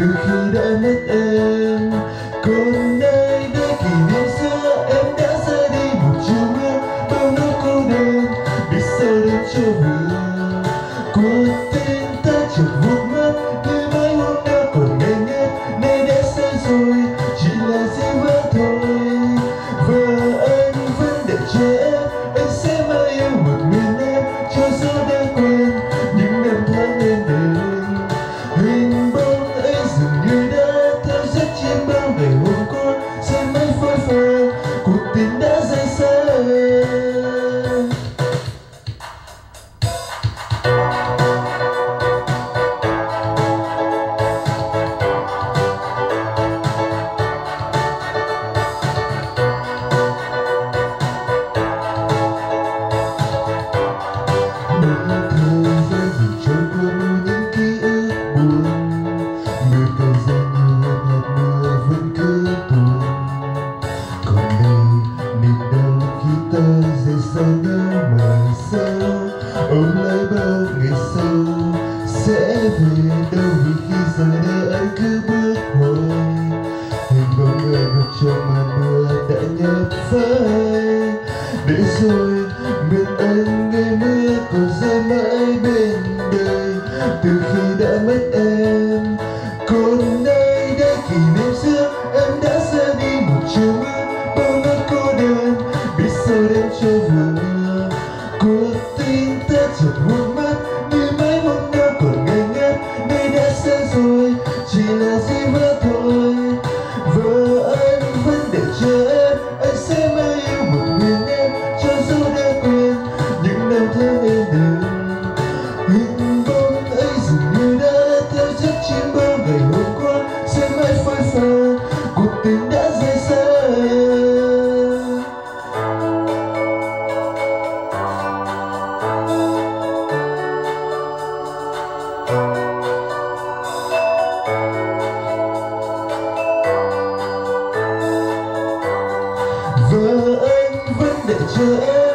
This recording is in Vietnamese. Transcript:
Döküldü emet Who did doesn't bao ngày sau. Sẽ về đâu vì khi giờ đây anh cứ bước hồi. Hình bóng người ngập trong màn mưa đã nhạt phai để rồi bên anh nghe mưa còn rơi mãi bên đời từ khi đã mất em thương yêu mình hình bóng ấy dường như đã theo chất chiến bao ngày hôm qua, sẽ mãi phai phai. Cuộc tình đã rời xa. Vợ anh vẫn đợi chờ em